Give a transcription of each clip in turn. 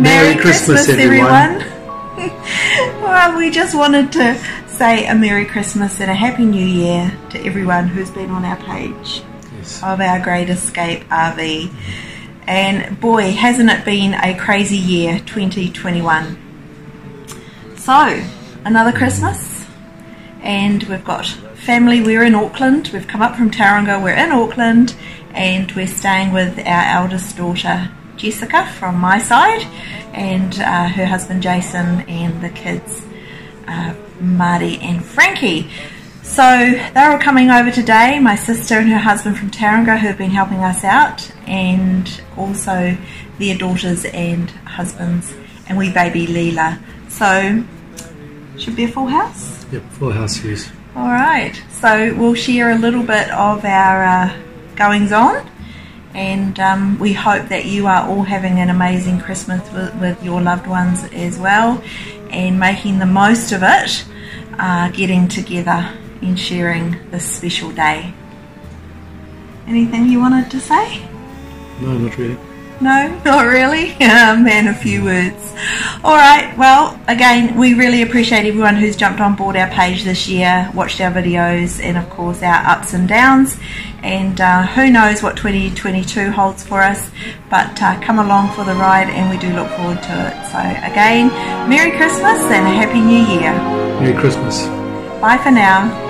Merry Christmas, everyone. well, we just wanted to say a Merry Christmas and a Happy New Year to everyone who's been on our page Yes. of our Great Escape RV. And boy, hasn't it been a crazy year, 2021. So, another Christmas, and we've got family. We're in Auckland. We've come up from Tauranga. We're in Auckland, and we're staying with our eldest daughter, Jessica, from my side, and uh, her husband, Jason, and the kids, uh, Marty and Frankie. So they're all coming over today. My sister and her husband from Tauranga who have been helping us out, and also their daughters and husbands, and we baby Leela. So should be a full house. Yep, full house views. All right. So we'll share a little bit of our uh, goings on, and um, we hope that you are all having an amazing Christmas with, with your loved ones as well, and making the most of it, uh, getting together and sharing this special day. Anything you wanted to say? No, not really. No, not really. Man, a few words. All right. Well, again, we really appreciate everyone who's jumped on board our page this year, watched our videos, and of course our ups and downs. And uh, who knows what 2022 holds for us? But uh, come along for the ride, and we do look forward to it. So again, Merry Christmas and a Happy New Year. Merry Christmas. Bye for now.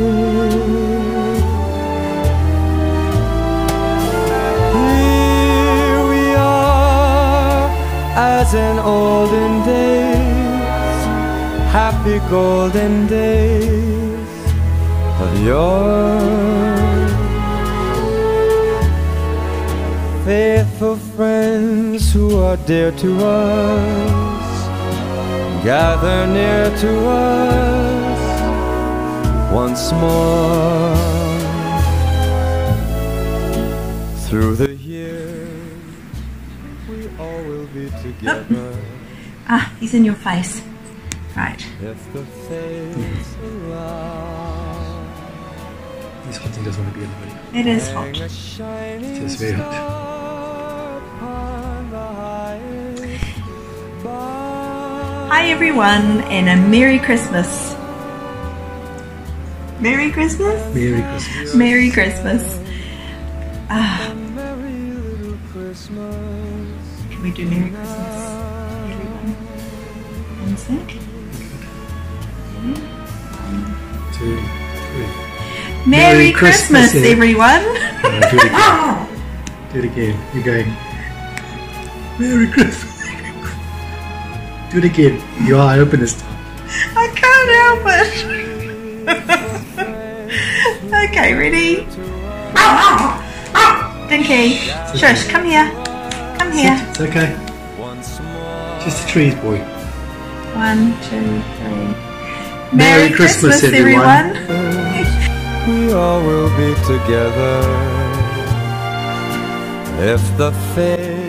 In olden days, happy golden days of yore. Faithful friends who are dear to us, gather near to us once more. Through the years, we all will be together. Ah, he's in your face. Right. If the fates allow, This hot thing doesn't want to be in the video. It is hot. It is very hot. star upon the highest bough. Hi everyone, and a Merry Christmas. Merry Christmas? Merry Christmas. Merry Christmas. Ah, Merry little Christmas. can we do Merry Christmas? Everyone. One. Two, three. Merry, Merry Christmas, Christmas, everyone. No, do it again. do it again. You're going. Merry Christmas. Do it again. You are open this time. I can't help it. okay, ready? Ah, ah, ah. Dinky, shush, come here. Come here. It's okay. Just the trees, boy. One, two, three. Merry Christmas, everyone. we all will be together if the fates